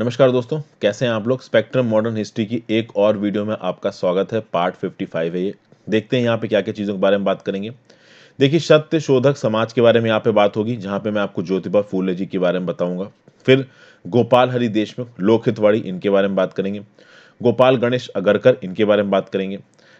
नमस्कार दोस्तों, कैसे हैं आप लोग? स्पेक्ट्रम मॉडर्न हिस्ट्री की एक और वीडियो में आपका स्वागत है पार्ट 55 है ये। देखते हैं यहाँ पे क्या क्या चीज़ों के बारे में बात करेंगे। देखिए, सत्य शोधक समाज के बारे में यहाँ पे बात होगी, जहाँ पे मैं आपको ज्योतिबा फूले जी के बारे में बताऊँगा। फिर गोपाल हरि देशमुख, लोकहितवाड़ी, इनके बारे में बात करेंगे। गोपाल गणेश अगरकर, इनके बारे में बात करेंगे।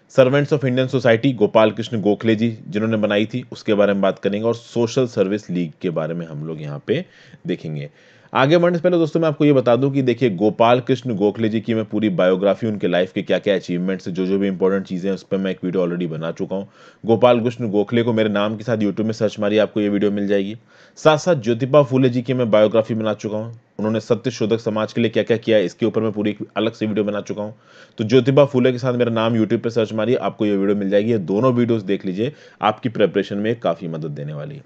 Servants of Indian Society Gopal Krishna Gokhale ji, जिन्होंने बनाई थी, उसके बारे में बात करेंगे। और सोशल सर्विस लीग के बारे में हम लोग यहाँ पे देखेंगे। आगे बढ़ने से पहले दोस्तों, मैं आपको ये बता दूँ कि देखिए, गोपाल कृष्ण गोखले जी की मैं पूरी बायोग्राफी उनके लाइफ के क्या क्या अचीवमेंट्स जो जो भी इंपॉर्टेंट चीज़ें हैं, उस पर मैं एक वीडियो ऑलरेडी बना चुका हूँ। गोपाल कृष्ण गोखले को मेरे नाम के साथ यूट्यूब में सर्च मारिए, आपको ये वीडियो मिल जाएगी। साथ साथ ज्योतिबा फूले जी की मैं बायोग्राफी बना चुका हूँ। उन्होंने सत्य शोधक समाज के लिए क्या क्या किया इसके ऊपर मैं पूरी अलग से वीडियो बना चुका हूँ। तो ज्योतिबा फूले के साथ मेरा नाम यूट्यूब पर सर्च मारिए, आपको ये वीडियो मिल जाएगी। ये दोनों वीडियोज़ देख लीजिए, आपकी प्रिपरेशन में काफ़ी मदद देने वाली है।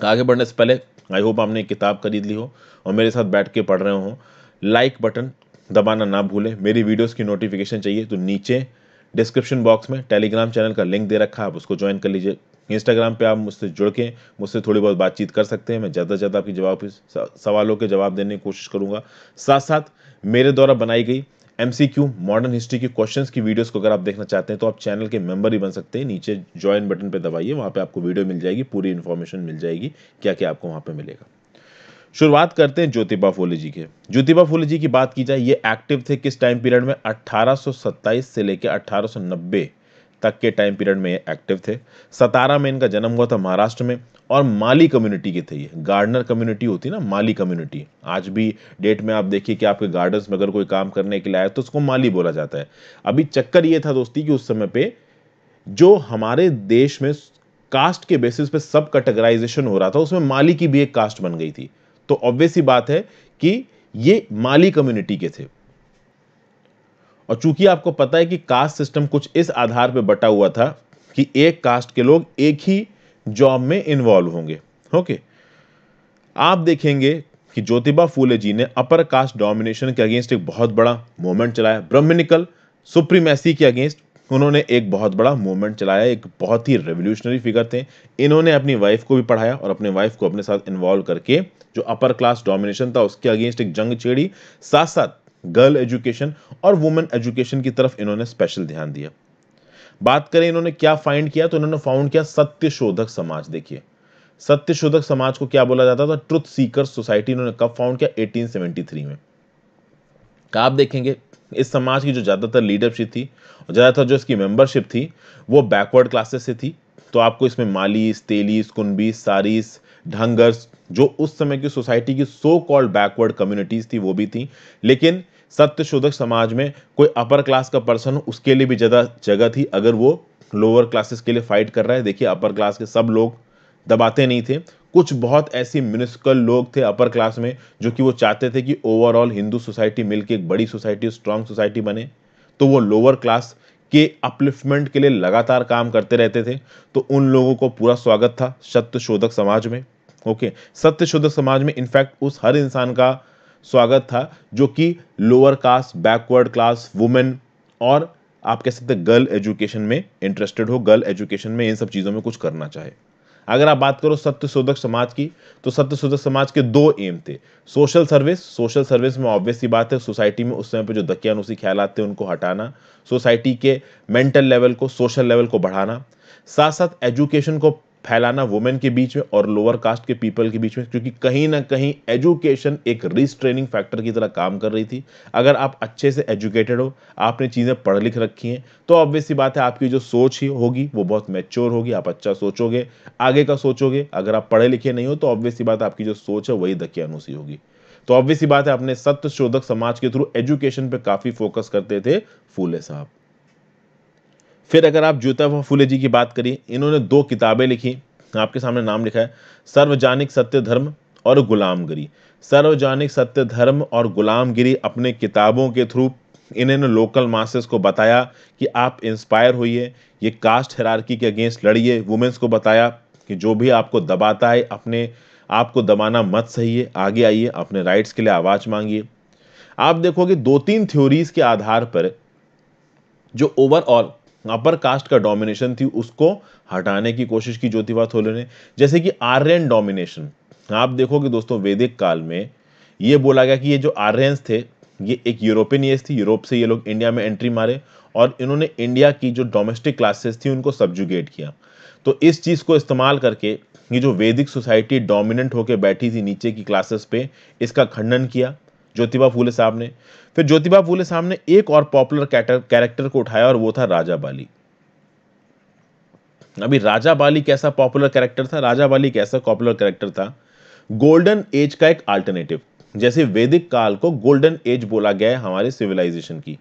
आगे बढ़ने से पहले आई होप आपने किताब खरीद ली हो और मेरे साथ बैठ के पढ़ रहे हो। लाइक बटन दबाना ना भूलें। मेरी वीडियोस की नोटिफिकेशन चाहिए तो नीचे डिस्क्रिप्शन बॉक्स में टेलीग्राम चैनल का लिंक दे रखा है। आप उसको ज्वाइन कर लीजिए। इंस्टाग्राम पे आप मुझसे जुड़ के मुझसे थोड़ी बहुत बातचीत कर सकते हैं। मैं ज़्यादा से ज़्यादा आपकी जवाब सवालों के जवाब देने की कोशिश करूँगा। साथ साथ मेरे द्वारा बनाई गई एमसीक्यू मॉडर्न हिस्ट्री की क्वेश्चंस की वीडियोस को अगर आप देखना चाहते हैं तो आप चैनल के मेंबर ही बन सकते हैं। नीचे ज्वाइन बटन पे दबाइए, वहाँ पे आपको वीडियो मिल जाएगी, पूरी इन्फॉर्मेशन मिल जाएगी क्या क्या आपको वहाँ पे मिलेगा। शुरुआत करते हैं ज्योतिबा फूले जी के। ज्योतिबा फूले जी की बात की जाए, ये एक्टिव थे किस टाइम पीरियड में? 1827 से लेकर 1890 तक के टाइम पीरियड में ये एक्टिव थे। सतारा में इनका जन्म हुआ था महाराष्ट्र में। और माली कम्युनिटी के थे ये। गार्डनर कम्युनिटी होती ना, माली कम्युनिटी आज भी डेट में आप देखिए कि आपके गार्डन्स में अगर कोई काम करने के लिए आए तो उसको माली बोला जाता है। अभी चक्कर ये था दोस्ती कि उस समय पे जो हमारे देश में कास्ट के बेसिस पे सब कैटेगराइजेशन हो रहा था, उसमें माली की भी एक कास्ट बन गई थी। तो ऑब्वियस ही बात है कि ये माली कम्युनिटी के थे। और चूँकि आपको पता है कि कास्ट सिस्टम कुछ इस आधार पर बटा हुआ था कि एक कास्ट के लोग एक ही जॉब में इन्वॉल्व होंगे। ओके आप देखेंगे कि ज्योतिबा फूले जी ने अपर कास्ट डोमिनेशन के अगेंस्ट एक बहुत बड़ा मूवमेंट चलाया। ब्रह्मनिकल सुप्रीमेसी के अगेंस्ट उन्होंने एक बहुत बड़ा मूवमेंट चलाया। एक बहुत ही रेवोल्यूशनरी फिगर थे। इन्होंने अपनी वाइफ को भी पढ़ाया और अपने वाइफ को अपने साथ इन्वॉल्व करके जो अपर क्लास डोमिनेशन था, उसके अगेंस्ट एक जंग छेड़ी। साथ साथ गर्ल एजुकेशन और वुमेन एजुकेशन की तरफ़ इन्होंने स्पेशल ध्यान दिया। बात करें इन्होंने क्या फाइंड किया तो इन्होंने फाउंड किया सत्य शोधक समाज। देखिए सत्य शोधक समाज को क्या बोला जाता था? ट्रुथ सीकर सोसाइटी इन्होंने कब फाउंड किया? 1873 में। आप देखेंगे, इस समाज की जो ज़्यादातर लीडरशिप थी, और ज़्यादातर जो इसकी मेंबरशिप थी, वो बैकवर्ड क्लासेस से थी। तो आपको इसमें मालीस तेलीस, कुनबीस, सारीस, ढंगर्स, जो उस समय की सोसाइटी की सो कॉल्ड बैकवर्ड कम्युनिटीज थी, वो भी थी। लेकिन सत्य शोधक समाज में कोई अपर क्लास का पर्सन हो, उसके लिए भी ज़्यादा जगह थी अगर वो लोअर क्लासेस के लिए फाइट कर रहा है, देखिए अपर क्लास के सब लोग दबाते नहीं थे। कुछ बहुत ऐसे म्यूनिसिपल लोग थे अपर क्लास में, जो कि वो चाहते थे कि ओवरऑल हिंदू सोसाइटी मिलकर एक बड़ी सोसाइटी स्ट्रांग सोसाइटी बने। तो वो लोअर क्लास के अपलिफ्टमेंट के लिए लगातार काम करते रहते थे। तो उन लोगों को पूरा स्वागत था सत्य शोधक समाज में ओके सत्य शोधक समाज में इनफैक्ट उस हर इंसान का स्वागत था, जो कि lower caste backward class women और आप कह सकते गर्ल एजुकेशन में इंटरेस्टेड हो गर्ल एजुकेशन में इन सब चीज़ों में कुछ करना चाहे। अगर आप बात करो सत्य शोधक समाज की तो सत्य शोधक समाज के दो एम थे। सोशल सर्विस सोशल सर्विस में ऑब्वियस ही बात है सोसाइटी में उस समय पर जो दकियानुसी ख्याल आते हैं उनको हटाना सोसाइटी के मेंटल लेवल को सोशल लेवल को बढ़ाना। साथ साथ एजुकेशन को फैलाना वुमेन के बीच में और लोअर कास्ट के पीपल के बीच में, क्योंकि कहीं ना कहीं एजुकेशन एक रिस्ट्रेनिंग फैक्टर की तरह काम कर रही थी। अगर आप अच्छे से एजुकेटेड हो, आपने चीज़ें पढ़ लिख रखी हैं तो ऑब्वियस सी बात है आपकी जो सोच ही होगी, वो बहुत मैच्योर होगी, आप अच्छा सोचोगे, आगे का सोचोगे। अगर आप पढ़े लिखे नहीं हो तो ऑब्वियस सी बात आपकी जो सोच है, वही दकियानुसी होगी। तो ऑब्वियस बात है, अपने सत्य शोधक समाज के थ्रू एजुकेशन पे काफ़ी फोकस करते थे फूले साहब। फिर अगर आप ज्योतिबा फूले जी की बात करिए इन्होंने दो किताबें लिखी। आपके सामने नाम लिखा है, सर्वजानिक सत्य धर्म और गुलामगिरी। सर्वजानिक सत्य धर्म और गुलामगिरी अपने किताबों के थ्रू, इन्होंने लोकल मासेस को बताया कि आप इंस्पायर होइए, ये कास्ट हेरारकी के अगेंस्ट लड़िए वुमेन्स को बताया कि जो भी आपको दबाता है, अपने आपको दबाना मत सही है, आगे आइए, अपने राइट्स के लिए आवाज़ मांगिए। आप देखोगे दो तीन थ्योरीज के आधार पर, जो ओवरऑल अपर कास्ट का डोमिनेशन थी, उसको हटाने की कोशिश की ज्योतिबा थोले ने। जैसे कि आर्यन डोमिनेशन आप देखोगे दोस्तों वैदिक काल में ये बोला गया कि ये जो आर्यंस थे, ये एक यूरोपियन येस थी, यूरोप से ये लोग इंडिया में एंट्री मारे और इन्होंने इंडिया की जो डोमेस्टिक क्लासेस थी उनको सब्जुगेट किया। तो इस चीज़ को इस्तेमाल करके ये जो वैदिक सोसाइटी डोमिनेंट होकर बैठी थी नीचे की क्लासेस पे, इसका खंडन किया। ज्योतिबा फूले साहब ने फिर ज्योतिबा फूले साहब ने एक और पॉपुलर कैरेक्टर को उठाया और वो था राजा बाली। अभी राजा बाली कैसा पॉपुलर कैरेक्टर था? राजा बाली कैसा पॉपुलर कैरेक्टर था? गोल्डन एज का एक अल्टरनेटिव, जैसे वैदिक काल को गोल्डन एज बोला गया है हमारे सिविलाइजेशन की।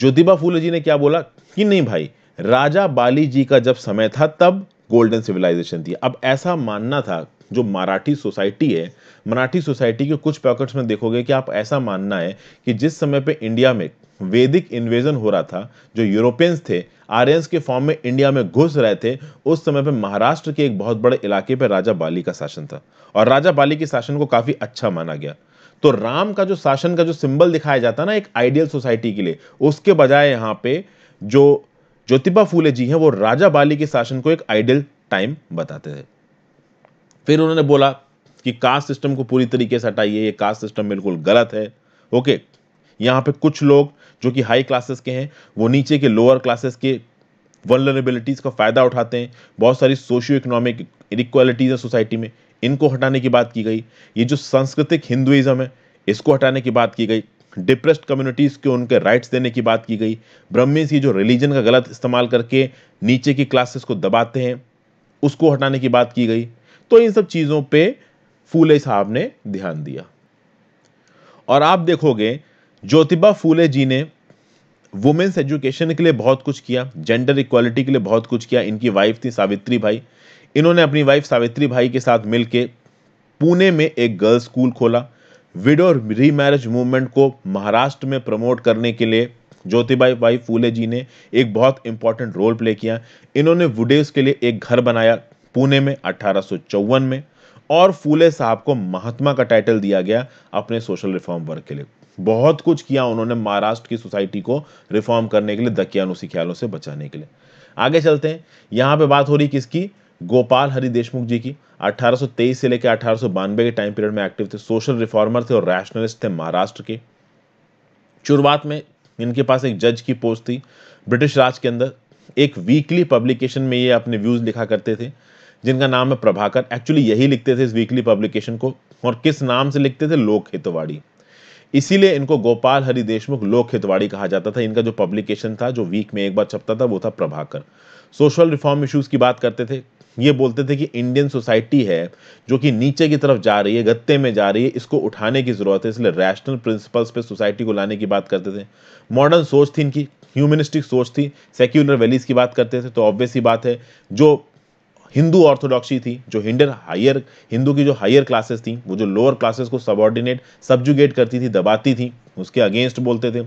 ज्योतिबा फूले जी ने क्या बोला? कि नहीं भाई, राजा बाली जी का जब समय था, तब गोल्डन सिविलाइजेशन थी। अब ऐसा मानना था जो मराठी सोसाइटी है, मराठी सोसाइटी के कुछ पॉकेट्स में देखोगे कि आप ऐसा मानना है कि जिस समय पे इंडिया में वैदिक इन्वेजन हो रहा था, जो यूरोपियंस थे आर्यंस के फॉर्म में इंडिया में घुस रहे थे, उस समय पे महाराष्ट्र के एक बहुत बड़े इलाके पे राजा बाली का शासन था। और राजा बाली के शासन को काफ़ी अच्छा माना गया। तो राम का जो शासन का जो सिंबल दिखाया जाता ना एक आइडियल सोसाइटी के लिए, उसके बजाय यहाँ पे जो ज्योतिबा फूले जी हैं, वो राजा बाली के शासन को एक आइडियल टाइम बताते थे फिर उन्होंने बोला कि कास्ट सिस्टम को पूरी तरीके से हटाइए, ये कास्ट सिस्टम बिल्कुल गलत है। ओके, यहाँ पे कुछ लोग जो कि हाई क्लासेस के हैं, वो नीचे के लोअर क्लासेस के वनरेबिलिटीज़ का फ़ायदा उठाते हैं। बहुत सारी सोशियो इकोनॉमिक इनक्वालिटीज़ है सोसाइटी में। इनको हटाने की बात की गई। ये जो सांस्कृतिक हिंदुइज्म है, इसको हटाने की बात की गई। डिप्रेस्ड कम्युनिटीज़ के उनके राइट्स देने की बात की गई। ब्रह्मीस की जो रिलीजन का गलत इस्तेमाल करके नीचे की क्लासेस को दबाते हैं, उसको हटाने की बात की गई। तो इन सब चीज़ों पे फूले साहब ने ध्यान दिया। और आप देखोगे, ज्योतिबा फूले जी ने वुमेन्स एजुकेशन के लिए बहुत कुछ किया जेंडर इक्वालिटी के लिए बहुत कुछ किया। इनकी वाइफ थी सावित्री भाई। इन्होंने अपनी वाइफ सावित्री भाई के साथ मिलकर पुणे में एक गर्ल्स स्कूल खोला। विडो रीमैरिज मूवमेंट को महाराष्ट्र में प्रमोट करने के लिए ज्योतिबाई भाई फूले जी ने एक बहुत इंपॉर्टेंट रोल प्ले किया। इन्होंने वुडेज के लिए एक घर बनाया। पुणे में, अठारह में, और फूले साहब को महात्मा का टाइटल दिया गया अपने सोशल रिफॉर्म वर्क के लिए। बहुत कुछ किया उन्होंने महाराष्ट्र की सोसाइटी को रिफॉर्म करने के लिए दकियानुसी ख्यालों से बचाने के लिए। आगे चलते हैं। यहाँ पे बात हो रही किसकी? गोपाल हरि देशमुख जी की। 1823 से लेकर अठारह के टाइम पीरियड में एक्टिव थे सोशल रिफॉर्मर थे और रैशनलिस्ट थे महाराष्ट्र के। शुरुआत में इनके पास एक जज की पोस्ट थी, ब्रिटिश राज के अंदर। एक वीकली पब्लिकेशन में ये अपने व्यूज़ लिखा करते थे। जिनका नाम है प्रभाकर। एक्चुअली यही लिखते थे इस वीकली पब्लिकेशन को और किस नाम से लिखते थे? लोक हितवाड़ी। इसीलिए इनको गोपाल हरि देशमुख लोक हितवाड़ी कहा जाता था। इनका जो पब्लिकेशन था, जो वीक में एक बार छपता था, वो था प्रभाकर। सोशल रिफॉर्म इश्यूज़ की बात करते थे। ये बोलते थे कि इंडियन सोसाइटी है, जो कि नीचे की तरफ़ जा रही है, गत्ते में जा रही है, इसको उठाने की ज़रूरत है, इसलिए रैशनल प्रिंसिपल्स पे सोसाइटी को लाने की बात करते थे। मॉडर्न सोच थी इनकी ह्यूमनिस्टिक सोच थी सेक्युलर वैलीज की बात करते थे तो ऑब्वियस ही बात है, जो हिंदू ऑर्थोडॉक्सी थी, जो हिंडर हायर हिंदू की जो हायर क्लासेस थी, वो जो लोअर क्लासेस को सबॉर्डिनेट सब्जुगेट करती थी, दबाती थी, उसके अगेंस्ट बोलते थे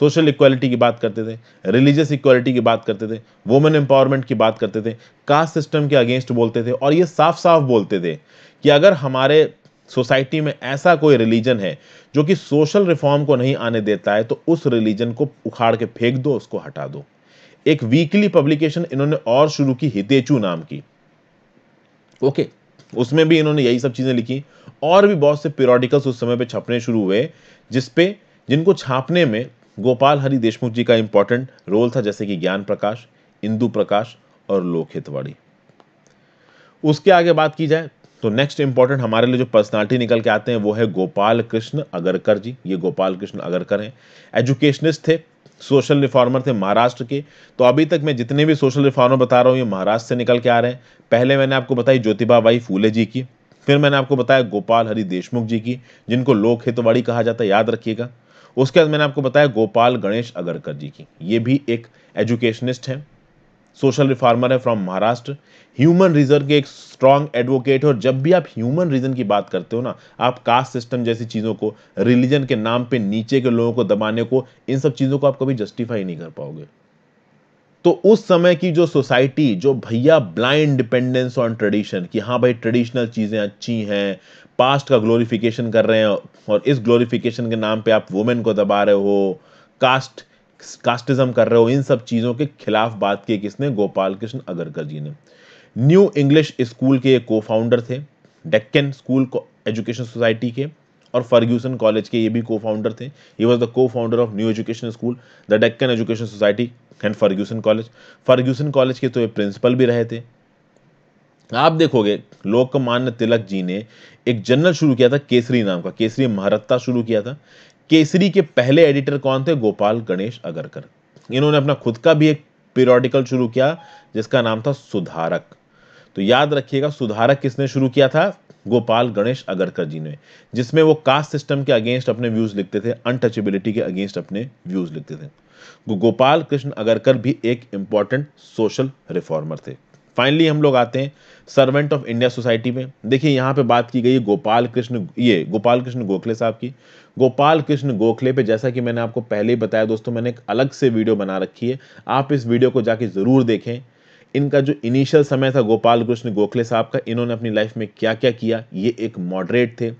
सोशल इक्वालिटी की बात करते थे रिलीजियस इक्वालिटी की बात करते थे वुमेन एम्पावरमेंट की बात करते थे कास्ट सिस्टम के अगेंस्ट बोलते थे, और ये साफ़ साफ़ बोलते थे कि अगर हमारे सोसाइटी में ऐसा कोई रिलीजन है, जो कि सोशल रिफॉर्म को नहीं आने देता है तो उस रिलीजन को उखाड़ के फेंक दो, उसको हटा दो। एक वीकली पब्लिकेशन इन्होंने और शुरू की, हितेचू नाम की। ओके, उसमें भी इन्होंने यही सब चीज़ें लिखी। और भी बहुत से पीरियोडिकल्स उस समय पे छपने शुरू हुए जिसपे जिनको छापने में गोपाल हरि देशमुख जी का इंपॉर्टेंट रोल था, जैसे कि ज्ञान प्रकाश, इंदु प्रकाश और लोक हितवाड़ी उसके आगे बात की जाए तो नेक्स्ट इंपॉर्टेंट हमारे लिए जो पर्सनालिटी निकल के आते हैं, वो है गोपाल कृष्ण अगरकर जी। ये गोपाल कृष्ण अगरकर हैं। एजुकेशनिस्ट थे सोशल रिफॉर्मर थे महाराष्ट्र के। तो अभी तक मैं जितने भी सोशल रिफॉर्मर बता रहा हूँ, ये महाराष्ट्र से निकल के आ रहे हैं। पहले मैंने आपको बताई ज्योतिबा बाई फूले जी की। फिर मैंने आपको बताया गोपाल हरि देशमुख जी की, जिनको लोक हितवाड़ी कहा जाता है, याद रखिएगा। उसके बाद मैंने आपको बताया गोपाल गणेश अगरकर जी की। ये भी एक एजुकेशनिस्ट है। सोशल रिफॉर्मर है फ्रॉम महाराष्ट्र। ह्यूमन रीजन के एक स्ट्रॉन्ग एडवोकेट है और जब भी आप ह्यूमन रीजन की बात करते हो ना, आप कास्ट सिस्टम जैसी चीज़ों को रिलीजन के नाम पे नीचे के लोगों को दबाने को, इन सब चीज़ों को आप कभी जस्टिफाई नहीं कर पाओगे। तो उस समय की जो सोसाइटी जो भैया ब्लाइंड डिपेंडेंस ऑन ट्रेडिशन कि हाँ भाई ट्रेडिशनल चीज़ें अच्छी हैं पास्ट का ग्लोरिफिकेशन कर रहे हैं और इस ग्लोरिफिकेशन के नाम पे आप वुमेन को दबा रहे हो कास्ट कास्टिज्म कर रहे हो इन सब चीज़ों के खिलाफ बात की किसने गोपाल कृष्ण अगरकर जी ने न्यू इंग्लिश स्कूल के को फाउंडर थे डेक्कन स्कूल एजुकेशन सोसाइटी के और फर्ग्यूसन कॉलेज के ये भी को फाउंडर थे। He was the co-founder of New Education School the Deccan Education Society and Fergusson College Fergusson College के तो ये प्रिंसिपल भी रहे थे। आप देखोगे, लोकमान्य तिलक जी ने एक जर्नल शुरू किया था केसरी नाम का, केसरी महारत्ता शुरू किया था। केसरी के पहले एडिटर कौन थे? गोपाल गणेश अगरकर। इन्होंने अपना खुद का भी एक पीरियोडिकल शुरू किया, जिसका नाम था सुधारक। तो याद रखिएगा, सुधारक किसने शुरू किया था? गोपाल गणेश अगरकर जी ने, जिसमें वो कास्ट सिस्टम के अगेंस्ट अपने व्यूज़ लिखते थे अनटचेबिलिटी के अगेंस्ट अपने व्यूज़ लिखते थे। गोपाल कृष्ण अगरकर भी एक इंपॉर्टेंट सोशल रिफॉर्मर थे। फाइनली हम लोग आते हैं सर्वेंट ऑफ़ इंडिया सोसाइटी में। देखिए, यहाँ पे बात की गई गोपाल कृष्ण ये गोपाल कृष्ण गोखले साहब की। गोपाल कृष्ण गोखले पे जैसा कि मैंने आपको पहले ही बताया दोस्तों, मैंने एक अलग से वीडियो बना रखी है। आप इस वीडियो को जाके ज़रूर देखें। इनका जो इनिशियल समय था गोपाल कृष्ण गोखले साहब का, इन्होंने अपनी लाइफ में क्या क्या किया ये एक मॉडरेट थे।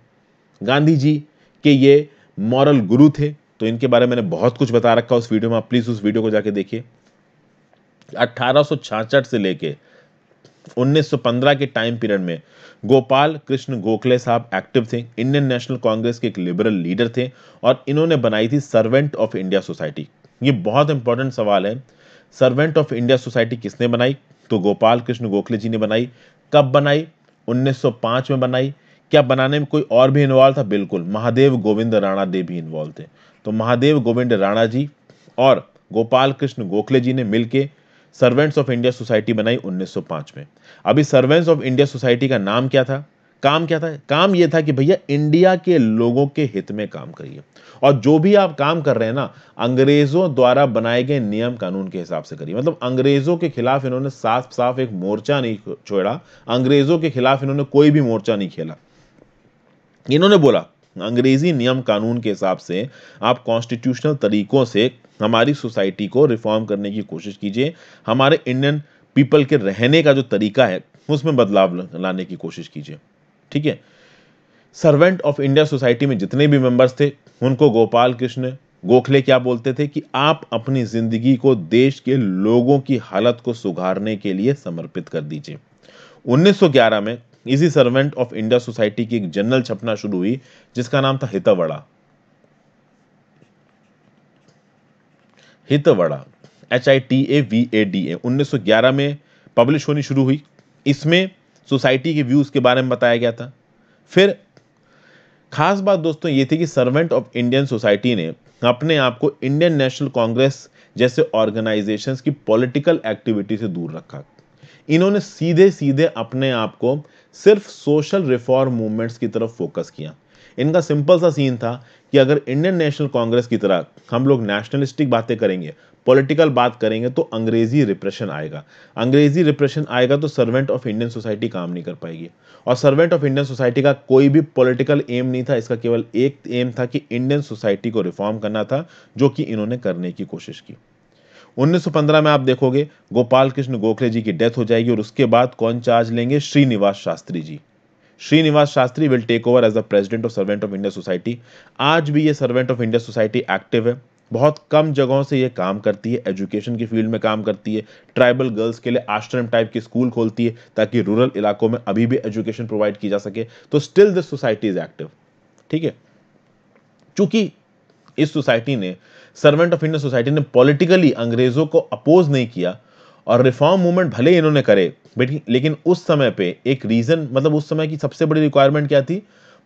गांधी जी के ये मॉरल गुरु थे। तो इनके बारे में मैंने बहुत कुछ बता रखा उस वीडियो में, आप प्लीज़ उस वीडियो को जाके देखिए। अठारह से लेके 1915 के टाइम पीरियड में गोपाल कृष्ण गोखले साहब एक्टिव थे इंडियन नेशनल कांग्रेस के एक लिबरल लीडर थे और इन्होंने बनाई थी सर्वेंट ऑफ़ इंडिया सोसाइटी ये बहुत इंपॉर्टेंट सवाल है। सर्वेंट ऑफ़ इंडिया सोसाइटी किसने बनाई? तो गोपाल कृष्ण गोखले जी ने बनाई। कब बनाई? 1905 में बनाई। क्या बनाने में कोई और भी इन्वॉल्व था? बिल्कुल, महादेव गोविंद राणा देव भी इन्वॉल्व थे। तो महादेव गोविंद राणा जी और गोपाल कृष्ण गोखले जी ने मिलकर सर्वेंट्स ऑफ़ इंडिया सोसाइटी बनाई 1905 में। अभी सर्वेंट्स ऑफ़ इंडिया सोसाइटी का नाम क्या था? काम क्या था? काम यह था कि भैया इंडिया के लोगों के हित में काम करिए। और जो भी आप काम कर रहे हैं ना, अंग्रेज़ों द्वारा बनाए गए नियम कानून के हिसाब से करिए। मतलब अंग्रेज़ों के खिलाफ इन्होंने साफ़ साफ़ एक मोर्चा नहीं छोड़ा। अंग्रेज़ों के खिलाफ इन्होंने कोई भी मोर्चा नहीं खेला। इन्होंने बोला अंग्रेज़ी नियम कानून के हिसाब से आप कॉन्स्टिट्यूशनल तरीकों से हमारी सोसाइटी को रिफॉर्म करने की कोशिश कीजिए। हमारे इंडियन पीपल के रहने का जो तरीका है, उसमें बदलाव लाने की कोशिश कीजिए। ठीक है? सर्वेंट ऑफ़ इंडिया सोसाइटी में जितने भी मेंबर्स थे, उनको गोपाल कृष्ण, गोखले क्या बोलते थे कि आप अपनी ज़िंदगी को देश के लोगों की हालत को सुधारने के लिए समर्पित कर दीजिए। 1911 में इसी सर्वेंट ऑफ़ इंडिया सोसाइटी की एक जर्नल छपना शुरू हुई, जिसका नाम था Hitavada. Hitavada H I T A V A D A उन्नीस सौ ग्यारह में पब्लिश होनी शुरू हुई। इसमें सोसाइटी के व्यूज़ के बारे में बताया गया था। फिर, खास बात दोस्तों ये थी कि सर्वेंट ऑफ़ इंडियन सोसाइटी ने अपने आप को इंडियन नेशनल कांग्रेस जैसे ऑर्गेनाइजेशंस की पॉलिटिकल एक्टिविटी से दूर रखा। इन्होंने सीधे सीधे अपने आप को सिर्फ़ सोशल रिफॉर्म मूवमेंट्स की तरफ़ फोकस किया। इनका सिंपल सा सीन था कि अगर इंडियन नेशनल कांग्रेस की तरह हम लोग नेशनलिस्टिक बातें करेंगे, पॉलिटिकल बात करेंगे तो अंग्रेज़ी रिप्रेशन आएगा। अंग्रेज़ी रिप्रेशन आएगा तो सर्वेंट ऑफ़ इंडियन सोसाइटी काम नहीं कर पाएगी। और सर्वेंट ऑफ़ इंडियन सोसाइटी का कोई भी पॉलिटिकल एम नहीं था, इसका केवल एक एम था कि इंडियन सोसाइटी को रिफॉर्म करना था, जो कि इन्होंने करने की कोशिश की। 1915 में आप देखोगे गोपाल कृष्ण गोखले जी की डेथ हो जाएगी और उसके बाद कौन चार्ज लेंगे? Srinivas Shastri ji. Srinivas Shastri will take over as the president of Servant of India Society आज भी ये Servant of India Society active है। बहुत कम जगहों से ये काम करती है। एजुकेशन की फ़ील्ड में काम करती है। ट्राइबल गर्ल्स के लिए आश्रम टाइप की स्कूल खोलती है ताकि रूरल इलाकों में अभी भी एजुकेशन प्रोवाइड की जा सके। तो still this society is active ठीक है? चूँकि इस सोसाइटी ने सर्वेंट ऑफ़ इंडिया सोसाइटी ने पॉलिटिकली अंग्रेज़ों को अपोज नहीं किया और रिफॉर्म मूवमेंट भले ही इन्होंने करे लेकिन उस समय पे एक रीजन मतलब उस समय की सबसे बड़ी रिक्वायरमेंट क्या थी?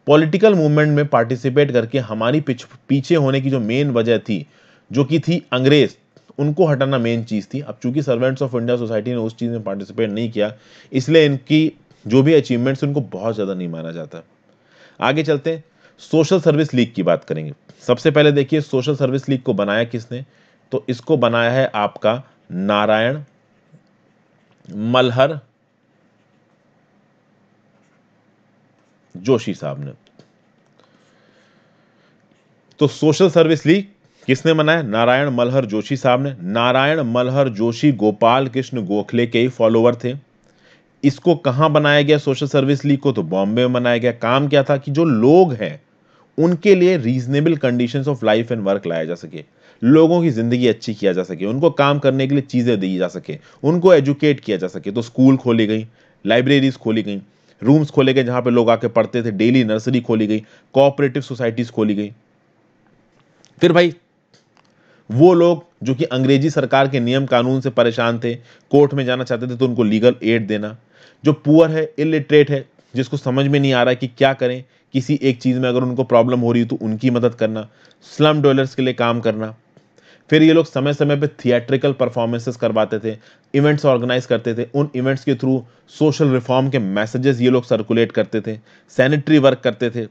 पॉलिटिकल मूवमेंट में पार्टिसिपेट करके हमारी पीछे होने की जो मेन वजह थी, जो कि थी अंग्रेज़, उनको हटाना मेन चीज़ थी। अब चूँकि सर्वेंट्स ऑफ़ इंडिया सोसाइटी ने उस चीज़ में पार्टिसिपेट नहीं किया, इसलिए इनकी जो भी अचीवमेंट्स उनको बहुत ज़्यादा नहीं माना जाता। आगे चलते हैं सोशल सर्विस लीग की बात करेंगे। सबसे पहले देखिए सोशल सर्विस लीग को बनाया किसने? तो इसको बनाया है आपका नारायण मलहर जोशी साहब ने। तो सोशल सर्विस लीग किसने बनाया नारायण मलहर जोशी साहब ने। नारायण मलहर जोशी गोपाल कृष्ण गोखले के ही फॉलोवर थे। इसको कहाँ बनाया गया सोशल सर्विस लीग को? तो बॉम्बे में बनाया गया। काम क्या था कि जो लोग हैं उनके लिए reasonable conditions of life and work लाया जा सके। लोगों की ज़िंदगी अच्छी किया जा सके, उनको काम करने के लिए चीज़ें दी जा सके, उनको एजुकेट किया जा सके। तो स्कूल खोली गई लाइब्रेरीज खोली गई रूम्स खोले गए जहाँ पे लोग आके पढ़ते थे डेली नर्सरी खोली गई कोऑपरेटिव सोसाइटीज खोली गई। फिर भाई, वो लोग जो कि अंग्रेज़ी सरकार के नियम कानून से परेशान थे कोर्ट में जाना चाहते थे तो उनको लीगल एड देना। जो पुअर है इलिटरेट है, जिसको समझ में नहीं आ रहा है कि क्या करें किसी एक चीज़ में अगर उनको प्रॉब्लम हो रही तो उनकी मदद करना स्लम डॉलर्स के लिए काम करना। फिर ये लोग समय समय पे थिएट्रिकल परफॉर्मेंसेस करवाते थे इवेंट्स ऑर्गेनाइज करते थे, उन इवेंट्स के थ्रू सोशल रिफॉर्म के मैसेजेस ये लोग सर्कुलेट करते थे सैनिटरी वर्क करते थे।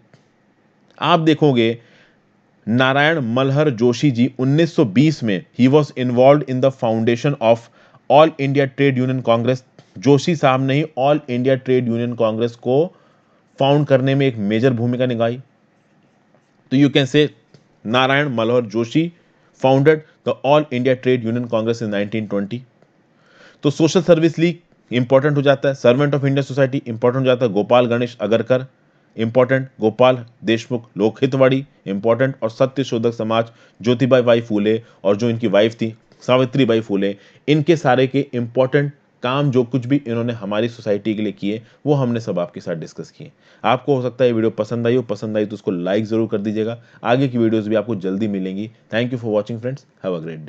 आप देखोगे, नारायण मल्हर जोशी जी 1920 में he was involve in the foundation of All India Trade Union Congress Joshi साहब ने ही All India Trade Union Congress को फाउंड करने में एक मेजर भूमिका निभाई। तो you can say Narayan Malhar Joshi founded the All India Trade Union Congress in 1920 तो सोशल सर्विस लीग इंपॉर्टेंट हो जाता है। Servant of Indian Society important हो जाता है। गोपाल गणेश अगरकर इंपॉर्टेंट गोपाल देशमुख लोकहितवाड़ी इंपॉर्टेंट और सत्य शोधक समाज ज्योतिबाई बाई फूले और जो इनकी वाइफ थी, सावित्री बाई फूले, इनके सारे के इंपॉर्टेंट काम जो कुछ भी इन्होंने हमारी सोसाइटी के लिए किए, वो हमने सब आपके साथ डिस्कस किए। आपको हो सकता है ये वीडियो पसंद आई हो, पसंद आई तो उसको लाइक ज़रूर कर दीजिएगा। आगे की वीडियोज़ भी आपको जल्दी मिलेंगी। Thank you for watching friends have a great day